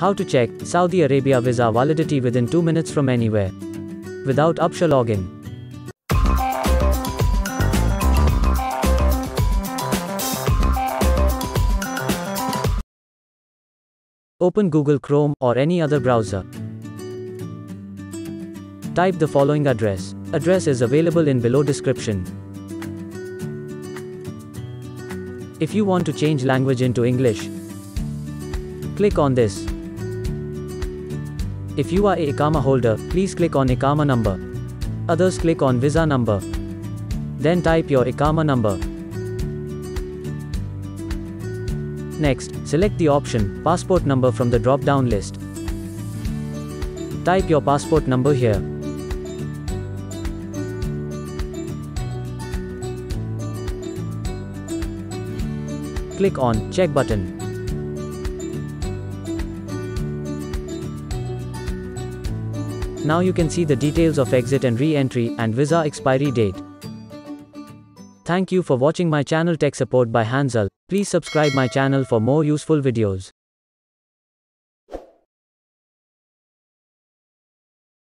How to check Saudi Arabia visa validity within 2 minutes from anywhere. Without Absher login. Open Google Chrome or any other browser. Type the following address. Address is available in below description. If you want to change language into English, click on this. If you are a Ikama holder, please click on Ikama number. Others click on visa number. Then type your Ikama number. Next, select the option passport number from the drop down list. Type your passport number here. Click on check button. Now you can see the details of exit and re-entry and visa expiry date. Thank you for watching my channel Tech Support by Hanzil. Please subscribe my channel for more useful videos.